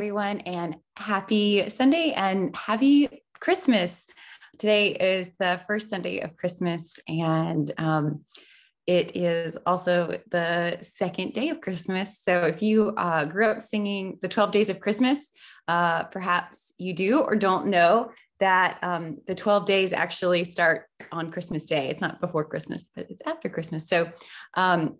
everyone, and happy Sunday and happy Christmas. Today is the first Sunday of Christmas, and um, it is also the second day of Christmas. So if you uh, grew up singing the 12 days of Christmas, uh, perhaps you do or don't know that um, the 12 days actually start on Christmas Day. It's not before Christmas, but it's after Christmas. So, um,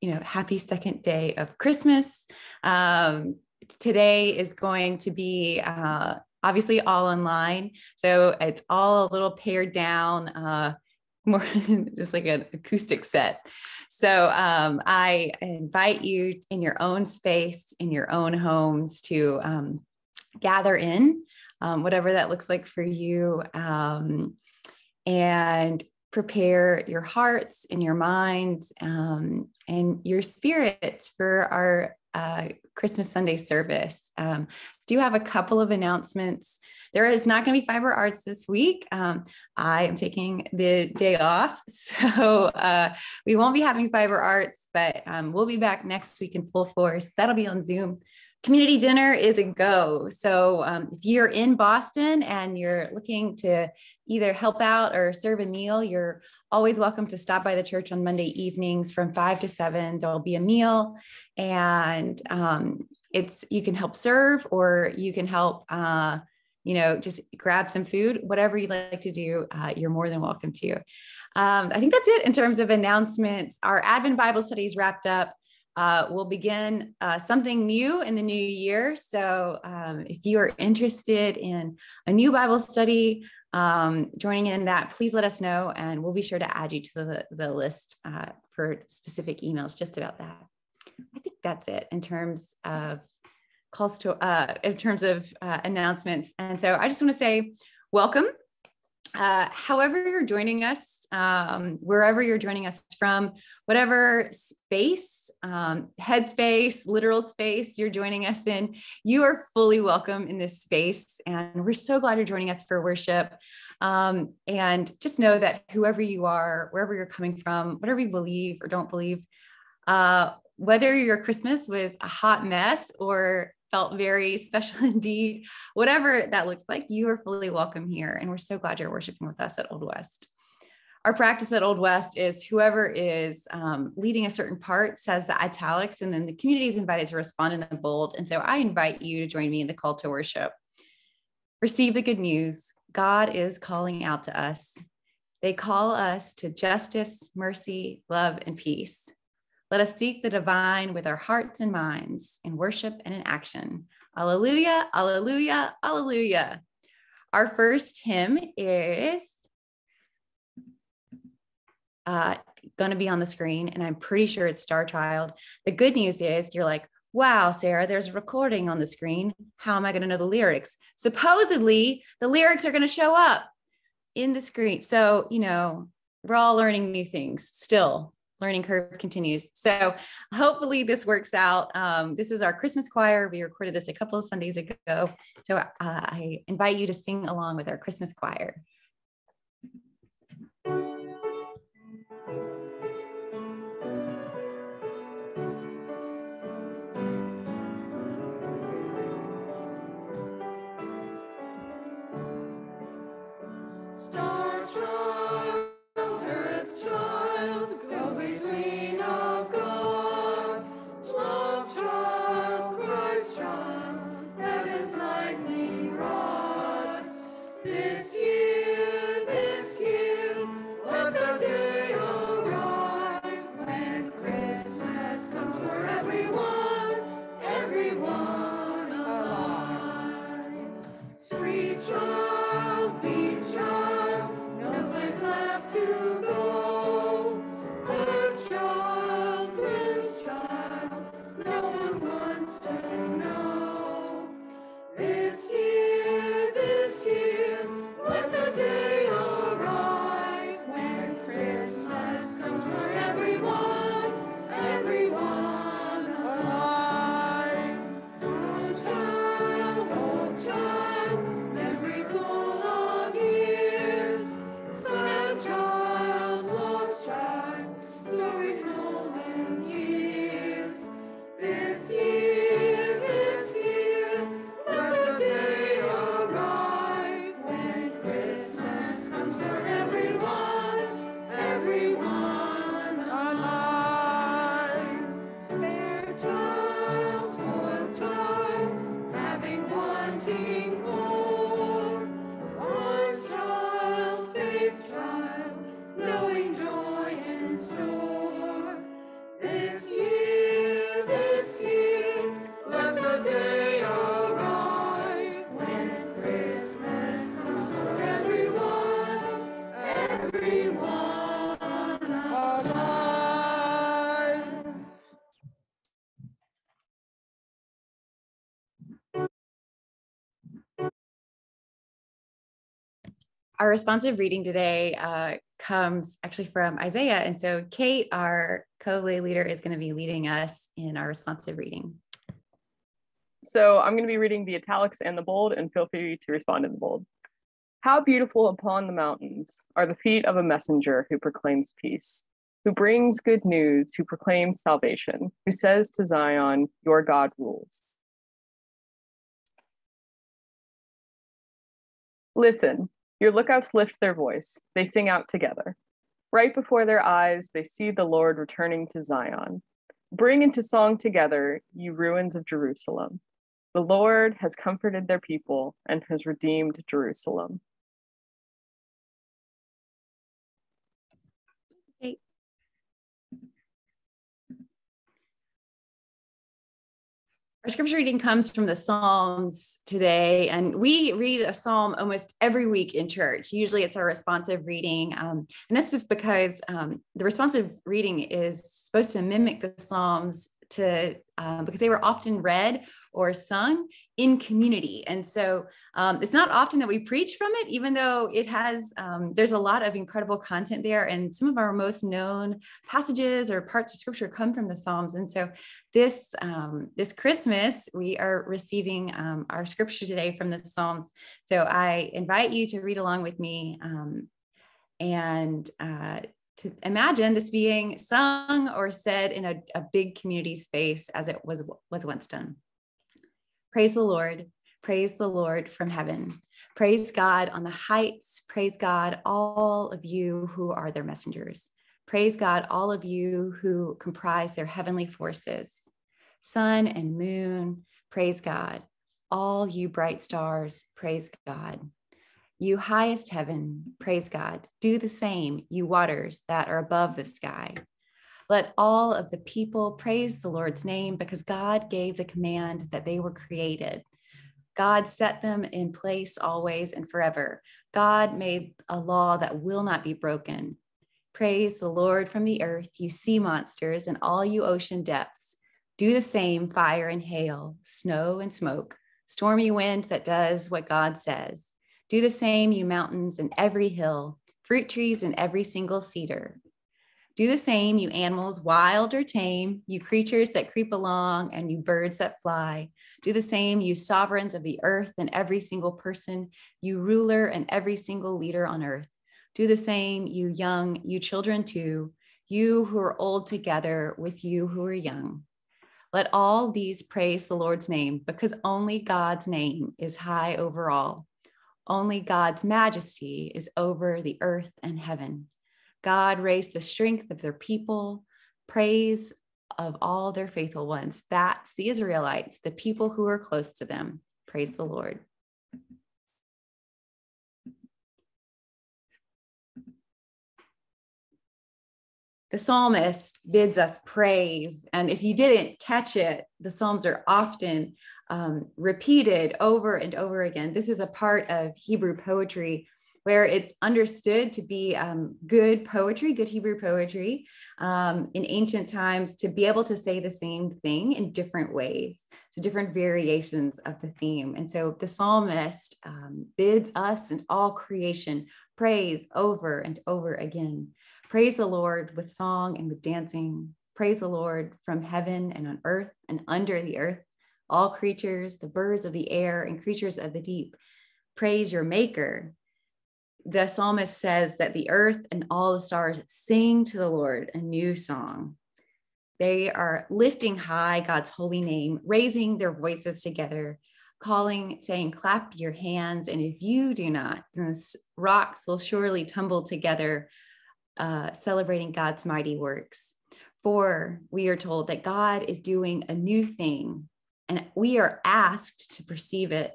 you know, happy second day of Christmas. Um, today is going to be uh, obviously all online. So it's all a little pared down, uh, more just like an acoustic set. So um, I invite you in your own space, in your own homes to um, gather in, um, whatever that looks like for you, um, and prepare your hearts and your minds um, and your spirits for our uh, Christmas Sunday service. Um, do have a couple of announcements. There is not going to be fiber arts this week. Um, I am taking the day off, so uh, we won't be having fiber arts, but um, we'll be back next week in full force. That'll be on Zoom. Community dinner is a go. So um, if you're in Boston and you're looking to either help out or serve a meal, you're always welcome to stop by the church on Monday evenings from five to seven. There'll be a meal, and um, it's you can help serve or you can help. Uh, you know, just grab some food, whatever you'd like to do, uh, you're more than welcome to. Um, I think that's it in terms of announcements. Our Advent Bible studies wrapped up. Uh, we'll begin uh, something new in the new year. So, um, if you are interested in a new Bible study, um, joining in that, please let us know and we'll be sure to add you to the, the list uh, for specific emails just about that. I think that's it in terms of calls to, uh, in terms of uh, announcements. And so I just want to say welcome. Uh, however, you're joining us, um, wherever you're joining us from, whatever space, um, headspace, literal space you're joining us in, you are fully welcome in this space. And we're so glad you're joining us for worship. Um, and just know that whoever you are, wherever you're coming from, whatever you believe or don't believe, uh, whether your Christmas was a hot mess or felt very special indeed, whatever that looks like, you are fully welcome here. And we're so glad you're worshiping with us at Old West our practice at Old West is whoever is um, leading a certain part says the italics, and then the community is invited to respond in the bold. And so I invite you to join me in the call to worship. Receive the good news. God is calling out to us. They call us to justice, mercy, love, and peace. Let us seek the divine with our hearts and minds in worship and in action. Alleluia, alleluia, alleluia. Our first hymn is uh, going to be on the screen, and I'm pretty sure it's Star Child. The good news is you're like, wow, Sara, there's a recording on the screen. How am I going to know the lyrics? Supposedly, the lyrics are going to show up in the screen. So, you know, we're all learning new things still. Learning curve continues. So, hopefully, this works out. Um, this is our Christmas choir. We recorded this a couple of Sundays ago. So, uh, I invite you to sing along with our Christmas choir. Our responsive reading today uh, comes actually from Isaiah. And so, Kate, our co lay leader, is going to be leading us in our responsive reading. So, I'm going to be reading the italics and the bold, and feel free to respond in the bold. How beautiful upon the mountains are the feet of a messenger who proclaims peace, who brings good news, who proclaims salvation, who says to Zion, Your God rules. Listen, your lookouts lift their voice, they sing out together. Right before their eyes, they see the Lord returning to Zion. Bring into song together, you ruins of Jerusalem. The Lord has comforted their people and has redeemed Jerusalem. Our scripture reading comes from the Psalms today, and we read a psalm almost every week in church. Usually it's our responsive reading. Um, and that's because um, the responsive reading is supposed to mimic the Psalms to um, because they were often read or sung in community. And so um, it's not often that we preach from it even though it has um, there's a lot of incredible content there. And some of our most known passages or parts of scripture come from the psalms. And so this um, this christmas we are receiving um, our scripture today from the psalms. So i invite you to read along with me and uh, to imagine this being sung or said in a, a big community space as it was was once done. Praise the Lord. Praise the Lord from heaven. Praise God on the heights. Praise God, all of you who are their messengers. Praise God, all of you who comprise their heavenly forces. Sun and moon, praise God. All you bright stars, praise God. You highest heaven, praise God. Do the same, you waters that are above the sky. Let all of the people praise the Lord's name because God gave the command that they were created. God set them in place always and forever. God made a law that will not be broken. Praise the Lord from the earth, you sea monsters and all you ocean depths. Do the same, fire and hail, snow and smoke, stormy wind that does what God says. Do the same, you mountains and every hill, fruit trees and every single cedar. Do the same, you animals, wild or tame, you creatures that creep along and you birds that fly. Do the same, you sovereigns of the earth and every single person, you ruler and every single leader on earth. Do the same, you young, you children too, you who are old together with you who are young. Let all these praise the Lord's name because only God's name is high over all. Only God's majesty is over the earth and heaven. God raised the strength of their people, praise of all their faithful ones. That's the Israelites, the people who are close to them. Praise the Lord. the psalmist bids us praise. And if you didn't catch it, the Psalms are often um, repeated over and over again. This is a part of Hebrew poetry where it's understood to be um, good poetry, good Hebrew poetry um, in ancient times to be able to say the same thing in different ways, so different variations of the theme. And so the psalmist um, bids us and all creation praise over and over again. Praise the Lord with song and with dancing. Praise the Lord from heaven and on earth and under the earth. All creatures, the birds of the air and creatures of the deep, praise your maker. The psalmist says that the earth and all the stars sing to the Lord a new song. They are lifting high God's holy name, raising their voices together, calling, saying, Clap your hands. And if you do not, then the rocks will surely tumble together uh, celebrating God's mighty works. For we are told that God is doing a new thing, and we are asked to perceive it.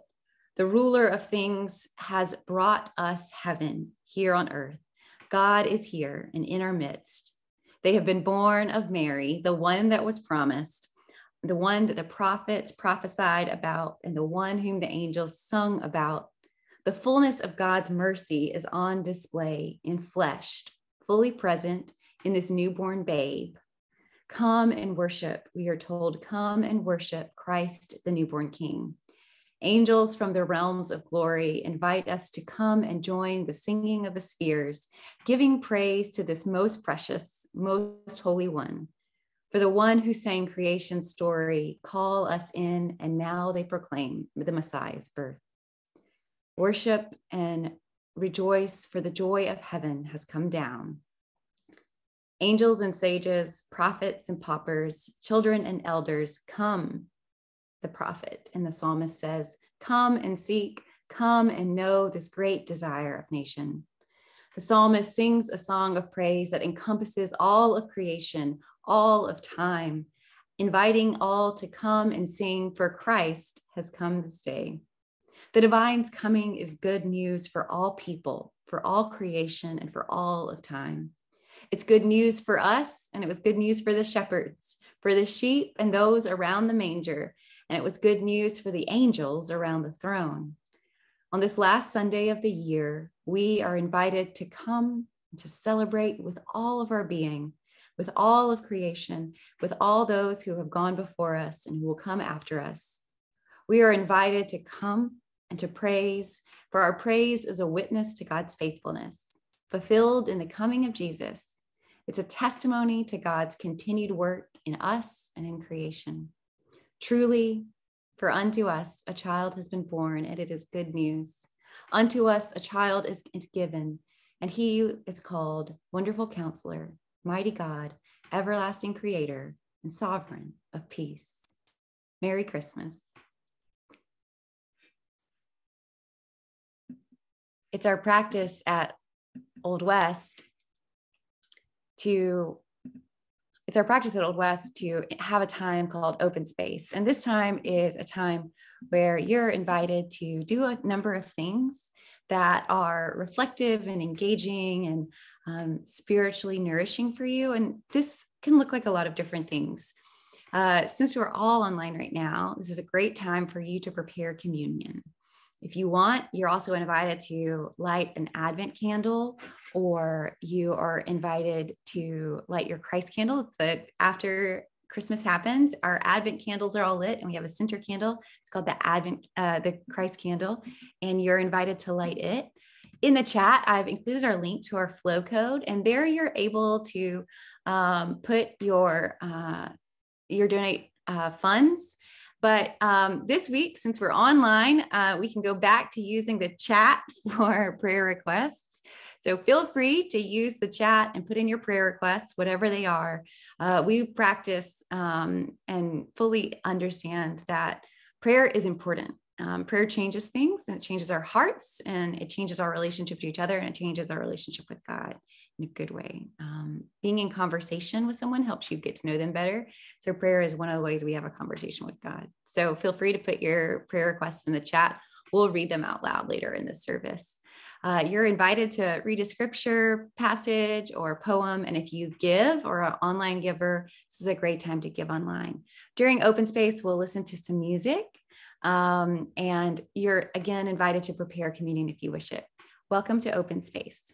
The ruler of things has brought us heaven here on earth. God is here and in our midst. They have been born of Mary, the one that was promised, the one that the prophets prophesied about, and the one whom the angels sung about. The fullness of God's mercy is on display in flesh fully present in this newborn babe. Come and worship, we are told, come and worship Christ, the newborn King. Angels from the realms of glory invite us to come and join the singing of the spheres, giving praise to this most precious, most holy one. For the one who sang creation's story, call us in, and now they proclaim the Messiah's birth. Worship and rejoice, for the joy of heaven has come down. Angels and sages, prophets and paupers, children and elders, come the prophet. And the psalmist says, Come and seek, come and know this great desire of nation. The psalmist sings a song of praise that encompasses all of creation, all of time, inviting all to come and sing, for Christ has come this day. The divine's coming is good news for all people, for all creation, and for all of time. It's good news for us, and it was good news for the shepherds, for the sheep, and those around the manger, and it was good news for the angels around the throne. On this last Sunday of the year, we are invited to come to celebrate with all of our being, with all of creation, with all those who have gone before us and who will come after us. We are invited to come and to praise, for our praise is a witness to God's faithfulness, fulfilled in the coming of Jesus. It's a testimony to God's continued work in us and in creation. Truly, for unto us a child has been born, and it is good news. Unto us a child is given, and he is called Wonderful Counselor, Mighty God, Everlasting Creator, and Sovereign of Peace. Merry Christmas. It's our practice at Old West to it's our practice at Old West to have a time called open space. And this time is a time where you're invited to do a number of things that are reflective and engaging and um, spiritually nourishing for you. And this can look like a lot of different things. Uh, since we're all online right now, this is a great time for you to prepare communion. If you want, you're also invited to light an Advent candle or you are invited to light your Christ candle. The after Christmas happens, our Advent candles are all lit, and we have a center candle. It's called the Advent, uh, the Christ candle, and you're invited to light it. In the chat, I've included our link to our flow code, and there you're able to um, put your uh, your donate uh, funds. But um, this week, since we're online, uh, we can go back to using the chat for prayer requests. So feel free to use the chat and put in your prayer requests, whatever they are. Uh, we practice um, and fully understand that prayer is important. Um, prayer changes things and it changes our hearts and it changes our relationship to each other and it changes our relationship with God in a good way. Um, being in conversation with someone helps you get to know them better. So, prayer is one of the ways we have a conversation with God. So, feel free to put your prayer requests in the chat. We'll read them out loud later in the service. Uh, you're invited to read a scripture passage or poem. And if you give or an online giver, this is a great time to give online. During open space, we'll listen to some music. Um, and you're again invited to prepare communion if you wish it. Welcome to Open Space.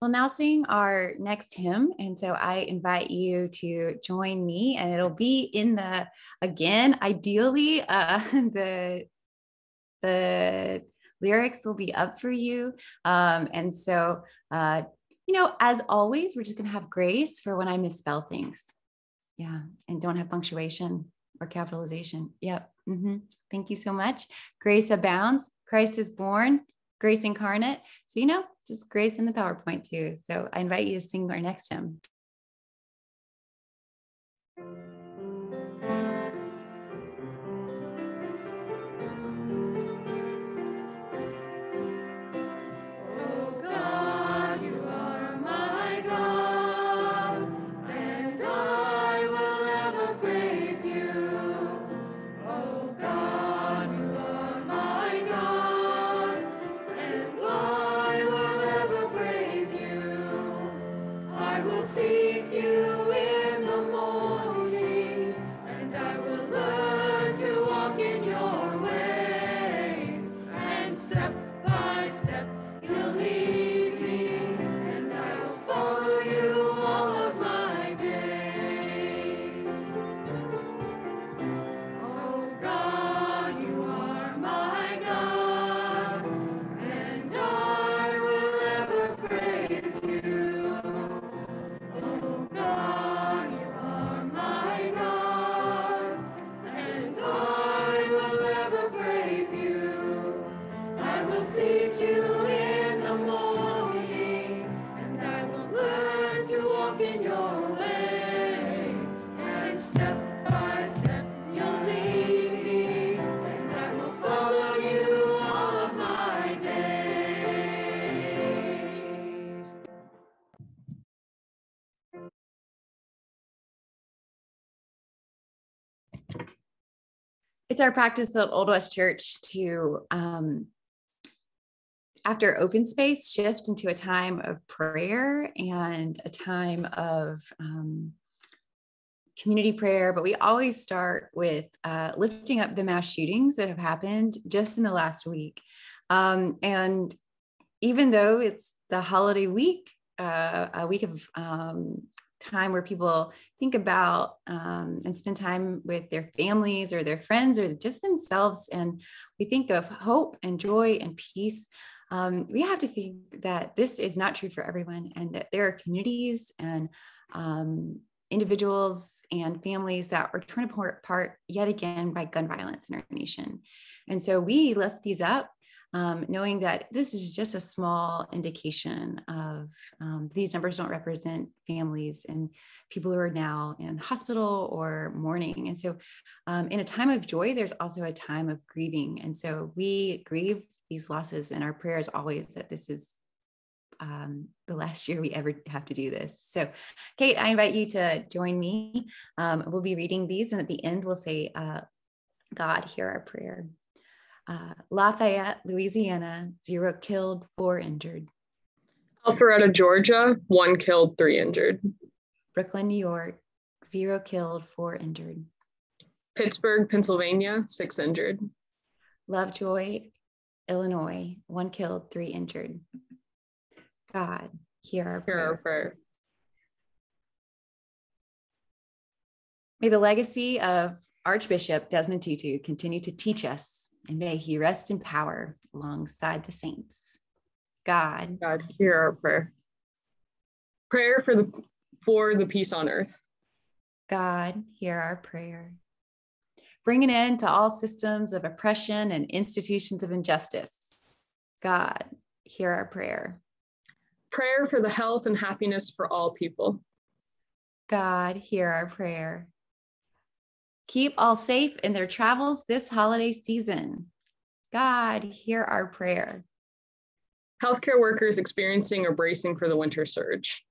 We'll now sing our next hymn. And so I invite you to join me, and it'll be in the, again, ideally, uh, the, the lyrics will be up for you. Um, and so, uh, you know, as always, we're just going to have grace for when I misspell things. Yeah. And don't have punctuation or capitalization. Yep. Mm-hmm. Thank you so much. Grace abounds. Christ is born grace incarnate. So, you know, just grace in the PowerPoint too. So I invite you to sing our next hymn. It's our practice at Old West Church to, um, after open space, shift into a time of prayer and a time of um, community prayer. But we always start with uh, lifting up the mass shootings that have happened just in the last week. Um, and even though it's the holiday week, uh, a week of um, time where people think about um, and spend time with their families or their friends or just themselves. And we think of hope and joy and peace. Um, we have to think that this is not true for everyone and that there are communities and um, individuals and families that are torn apart yet again by gun violence in our nation. And so we lift these up um, knowing that this is just a small indication of um, these numbers don't represent families and people who are now in hospital or mourning. And so, um, in a time of joy, there's also a time of grieving. And so, we grieve these losses, and our prayer is always that this is um, the last year we ever have to do this. So, Kate, I invite you to join me. Um, we'll be reading these, and at the end, we'll say, uh, God, hear our prayer. Uh, Lafayette, Louisiana, zero killed, four injured. Alpharetta, Georgia, one killed, three injured. Brooklyn, New York, zero killed, four injured. Pittsburgh, Pennsylvania, six injured. Lovejoy, Illinois, one killed, three injured. God, hear our prayer. Hear our prayer. May the legacy of Archbishop Desmond Tutu continue to teach us and may he rest in power alongside the saints. God, God, hear our prayer. Prayer for the for the peace on earth. God, hear our prayer. Bring an end to all systems of oppression and institutions of injustice. God, hear our prayer. Prayer for the health and happiness for all people. God, hear our prayer. Keep all safe in their travels this holiday season. God, hear our prayer. Healthcare workers experiencing or bracing for the winter surge.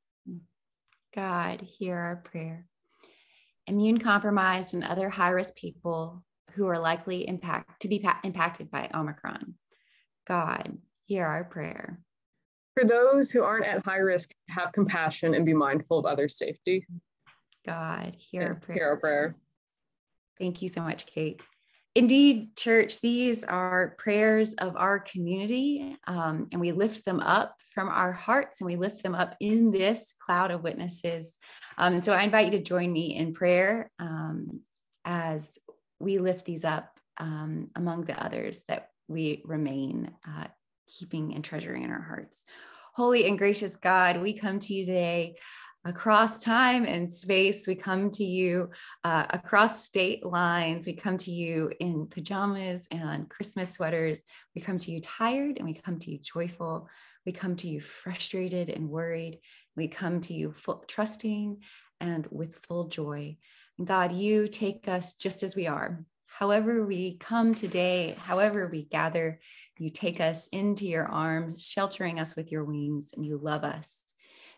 God, hear our prayer. Immune compromised and other high risk people who are likely impact, to be pa- impacted by Omicron. God, hear our prayer. For those who aren't at high risk, have compassion and be mindful of others' safety. God, hear our prayer. Hear our prayer. Thank you so much, Kate. Indeed, church, these are prayers of our community, um, and we lift them up from our hearts and we lift them up in this cloud of witnesses. Um, so I invite you to join me in prayer um, as we lift these up um, among the others that we remain uh, keeping and treasuring in our hearts. Holy and gracious God, we come to you today across time and space. We come to you uh, across state lines. We come to you in pajamas and Christmas sweaters. We come to you tired and we come to you joyful. We come to you frustrated and worried. We come to you full, trusting and with full joy. And God, you take us just as we are. However, we come today, however, we gather, you take us into your arms, sheltering us with your wings, and you love us.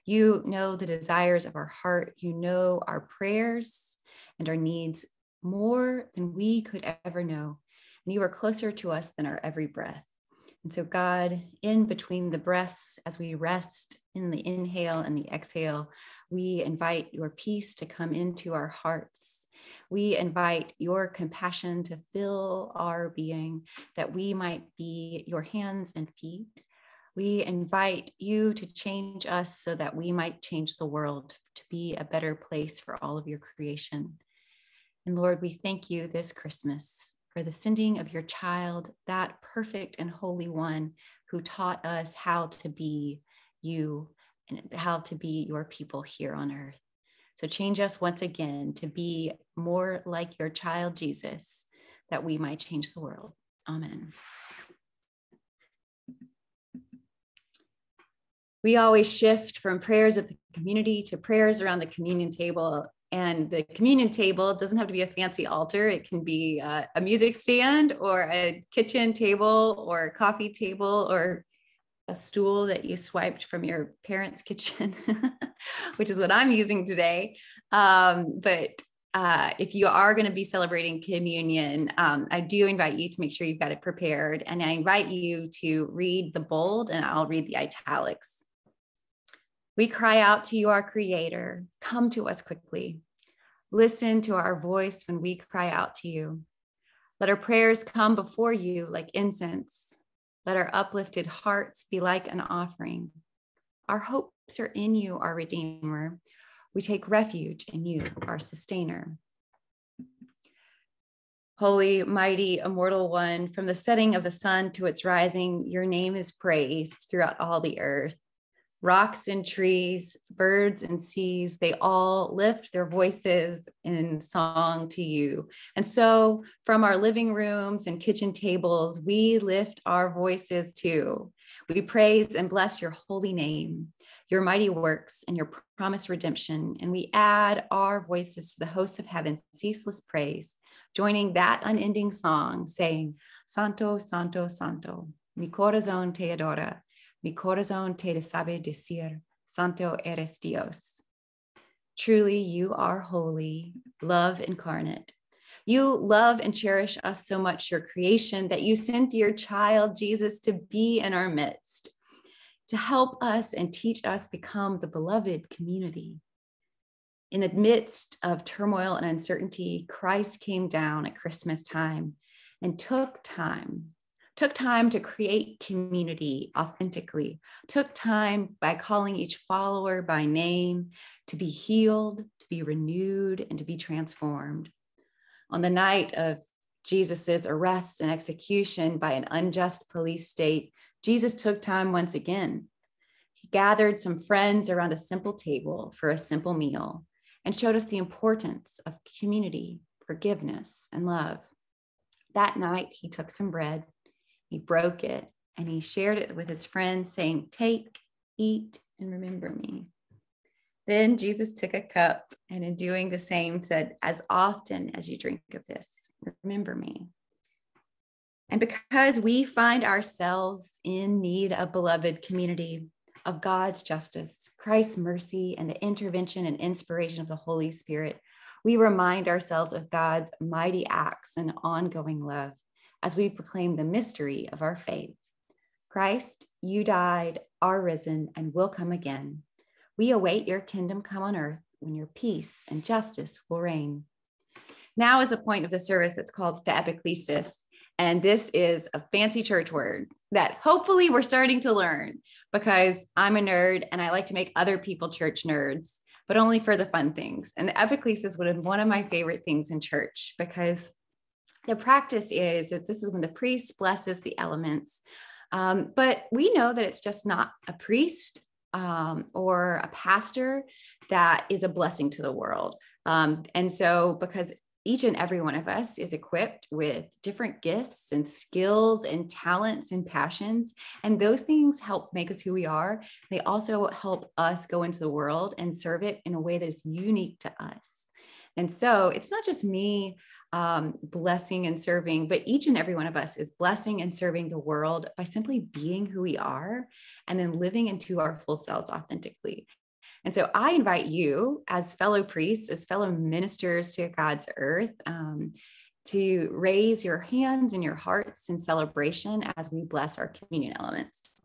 You know the desires of our heart. You know our prayers and our needs more than we could ever know. And you are closer to us than our every breath. And so, God, in between the breaths, as we rest in the inhale and the exhale, we invite your peace to come into our hearts. We invite your compassion to fill our being, that we might be your hands and feet we invite you to change us so that we might change the world to be a better place for all of your creation. And Lord, we thank you this Christmas for the sending of your child, that perfect and holy one who taught us how to be you and how to be your people here on earth. So change us once again to be more like your child, Jesus, that we might change the world. Amen. We always shift from prayers of the community to prayers around the communion table. And the communion table doesn't have to be a fancy altar. It can be uh, a music stand or a kitchen table or a coffee table or a stool that you swiped from your parents' kitchen, which is what I'm using today. Um, but uh, if you are going to be celebrating communion, um, I do invite you to make sure you've got it prepared. And I invite you to read the bold and I'll read the italics. We cry out to you, our Creator. Come to us quickly. Listen to our voice when we cry out to you. Let our prayers come before you like incense. Let our uplifted hearts be like an offering. Our hopes are in you, our Redeemer. We take refuge in you, our Sustainer. Holy, mighty, immortal one, from the setting of the sun to its rising, your name is praised throughout all the earth rocks and trees, birds and seas, they all lift their voices in song to you. And so from our living rooms and kitchen tables, we lift our voices too. We praise and bless your holy name, your mighty works, and your promised redemption. And we add our voices to the hosts of heaven's ceaseless praise, joining that unending song, saying, Santo, Santo, Santo, mi corazón te adora. Mi corazón te sabe decir, Santo eres Dios. Truly, you are holy, love incarnate. You love and cherish us so much, your creation, that you sent your child, Jesus, to be in our midst, to help us and teach us become the beloved community. In the midst of turmoil and uncertainty, Christ came down at Christmas time and took time took time to create community authentically, took time by calling each follower by name to be healed, to be renewed, and to be transformed. On the night of Jesus's arrest and execution by an unjust police state, Jesus took time once again. He gathered some friends around a simple table for a simple meal and showed us the importance of community, forgiveness, and love. That night, he took some bread he broke it and he shared it with his friends, saying, Take, eat, and remember me. Then Jesus took a cup and, in doing the same, said, As often as you drink of this, remember me. And because we find ourselves in need of beloved community, of God's justice, Christ's mercy, and the intervention and inspiration of the Holy Spirit, we remind ourselves of God's mighty acts and ongoing love as we proclaim the mystery of our faith. Christ, you died, are risen, and will come again. We await your kingdom come on earth when your peace and justice will reign. Now is a point of the service that's called the epiclesis. And this is a fancy church word that hopefully we're starting to learn because I'm a nerd and I like to make other people church nerds, but only for the fun things. And the epiclesis would have one of my favorite things in church because the practice is that this is when the priest blesses the elements. Um, but we know that it's just not a priest um, or a pastor that is a blessing to the world. Um, and so, because each and every one of us is equipped with different gifts and skills and talents and passions. And those things help make us who we are. They also help us go into the world and serve it in a way that is unique to us. And so it's not just me um, blessing and serving, but each and every one of us is blessing and serving the world by simply being who we are and then living into our full selves authentically. And so I invite you, as fellow priests, as fellow ministers to God's earth, um, to raise your hands and your hearts in celebration as we bless our communion elements.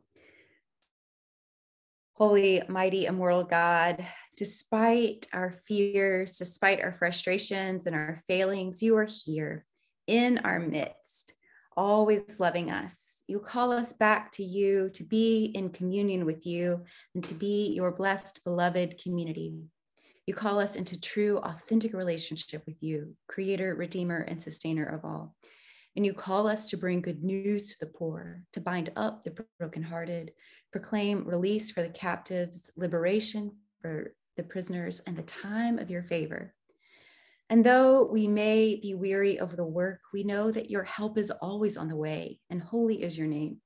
Holy, mighty, immortal God, despite our fears, despite our frustrations and our failings, you are here in our midst, always loving us. You call us back to you to be in communion with you and to be your blessed, beloved community. You call us into true, authentic relationship with you, creator, redeemer, and sustainer of all. And you call us to bring good news to the poor, to bind up the brokenhearted, proclaim release for the captives, liberation for the prisoners, and the time of your favor. And though we may be weary of the work, we know that your help is always on the way, and holy is your name.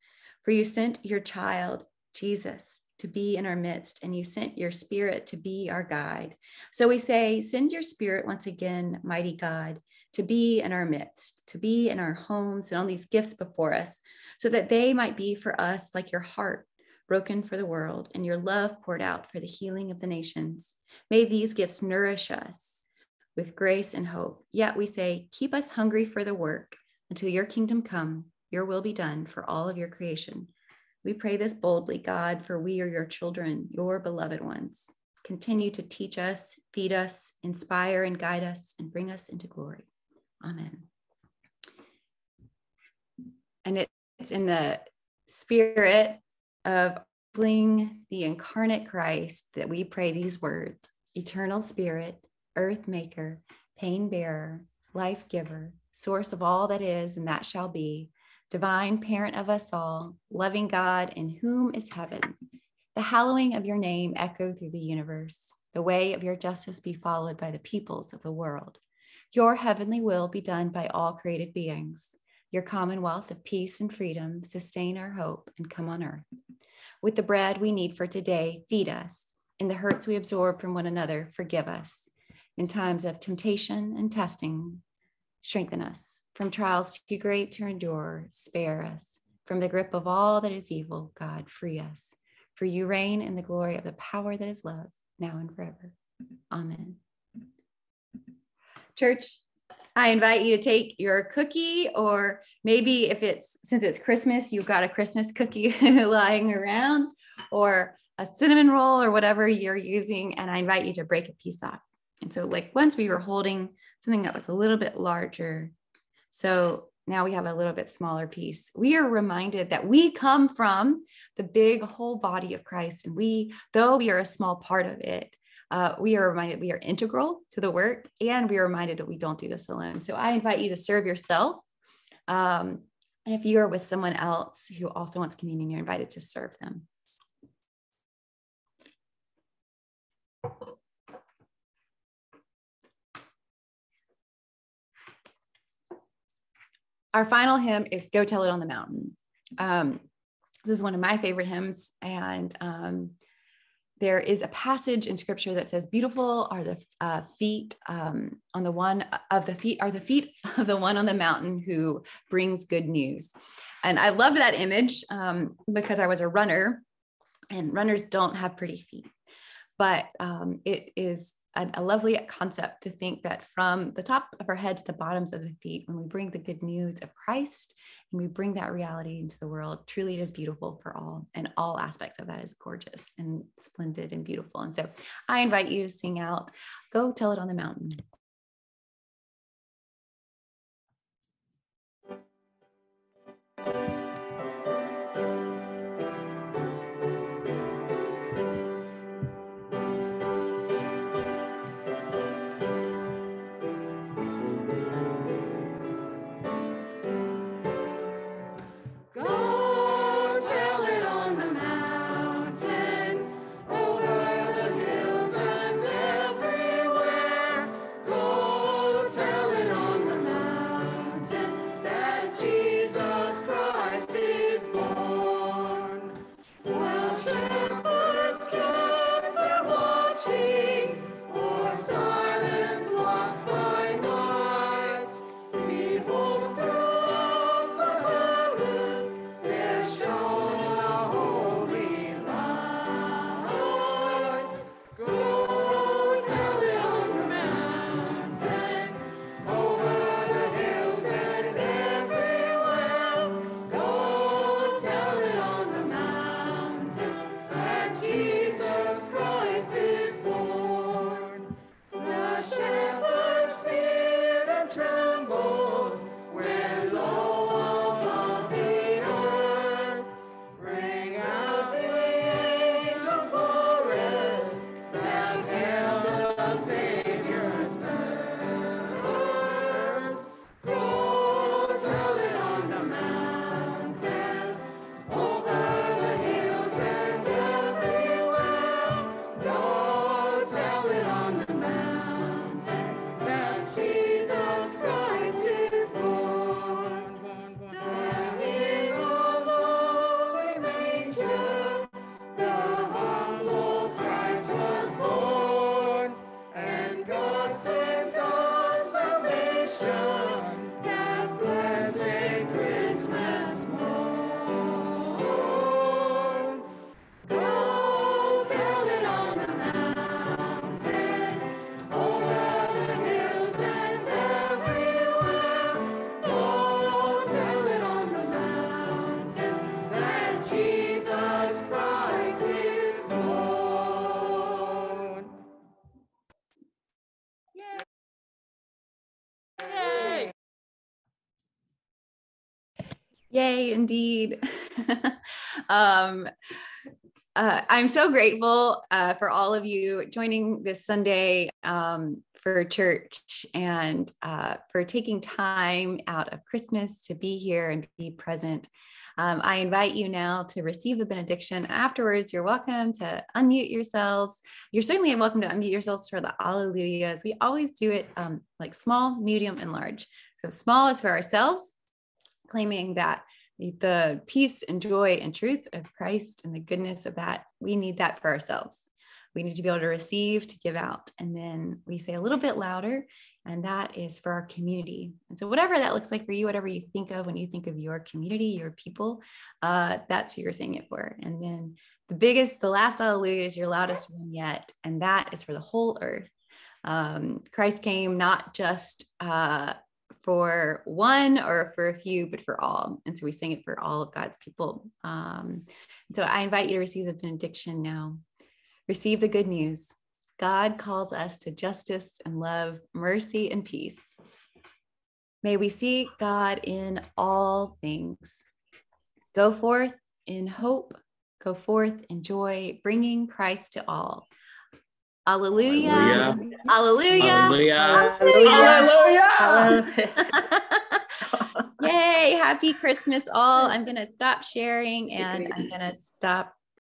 For you sent your child, Jesus, to be in our midst, and you sent your spirit to be our guide. So we say, Send your spirit once again, mighty God, to be in our midst, to be in our homes and on these gifts before us, so that they might be for us like your heart broken for the world, and your love poured out for the healing of the nations. May these gifts nourish us with grace and hope. Yet we say, keep us hungry for the work until your kingdom come, your will be done for all of your creation. We pray this boldly, God, for we are your children, your beloved ones. Continue to teach us, feed us, inspire and guide us, and bring us into glory. Amen. And it's in the spirit of the incarnate Christ that we pray these words eternal spirit, earth maker, pain bearer, life giver, source of all that is and that shall be, divine parent of us all, loving God in whom is heaven. The hallowing of your name echo through the universe. The way of your justice be followed by the peoples of the world. Your heavenly will be done by all created beings. Your commonwealth of peace and freedom sustain our hope and come on earth. With the bread we need for today, feed us. In the hurts we absorb from one another, forgive us. In times of temptation and testing, strengthen us. From trials too great to endure, spare us. From the grip of all that is evil, God, free us. For you reign in the glory of the power that is love, now and forever. Amen. Church, I invite you to take your cookie, or maybe if it's since it's Christmas, you've got a Christmas cookie lying around, or a cinnamon roll, or whatever you're using. And I invite you to break a piece off. And so, like, once we were holding something that was a little bit larger. So now we have a little bit smaller piece. We are reminded that we come from the big whole body of Christ. And we, though we are a small part of it, uh, we are reminded we are integral to the work and we are reminded that we don't do this alone. So I invite you to serve yourself. Um, and if you are with someone else who also wants communion, you're invited to serve them. Our final hymn is Go Tell It on the Mountain. Um, this is one of my favorite hymns, and um, there is a passage in scripture that says beautiful are the uh, feet um, on the one of the feet are the feet of the one on the mountain who brings good news. And i loved that image um, because i was a runner and runners don't have pretty feet. But um, it is a, a, lovely concept to think that from the top of our head to the bottoms of the feet, when we bring the good news of Christ and we bring that reality into the world, truly it is beautiful for all. And all aspects of that is gorgeous and splendid and beautiful. And so I invite you to sing out, go tell it on the mountain. Indeed. um, uh, I'm so grateful uh, for all of you joining this Sunday um, for church and uh, for taking time out of Christmas to be here and be present. Um, I invite you now to receive the benediction. Afterwards, you're welcome to unmute yourselves. You're certainly welcome to unmute yourselves for the Alleluias. We always do it um, like small, medium, and large. So small is for ourselves, claiming that the peace and joy and truth of Christ and the goodness of that, we need that for ourselves. We need to be able to receive, to give out. And then we say a little bit louder, and that is for our community. And so, whatever that looks like for you, whatever you think of when you think of your community, your people, uh, that's who you're saying it for. And then the biggest, the last hallelujah is your loudest one yet, and that is for the whole earth. Um, Christ came not just uh, for one or for a few, but for all. And so we sing it for all of God's people. Um, so I invite you to receive the benediction now. Receive the good news. God calls us to justice and love, mercy and peace. May we seek God in all things. Go forth in hope, go forth in joy, bringing Christ to all. Alleluia. Alleluia. Alleluia. Alleluia. Yay. Happy Christmas, all. I'm going to stop sharing and I'm going to stop